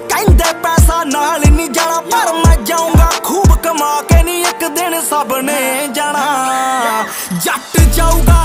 ਕਹਿੰਦੇ ਪੈਸਾ ਨਾਲ ਨਹੀਂ ਜਾਣਾ, ਪਰ ਮੈਂ ਜਾਊਂਗਾ ਖੂਬ ਕਮਾ ਕੇ ਨਹੀਂ ਇੱਕ ਦਿਨ ਸਭ ਨੇ ਜਾਣਾ। ਜੱਟ ਜਾਊਗਾ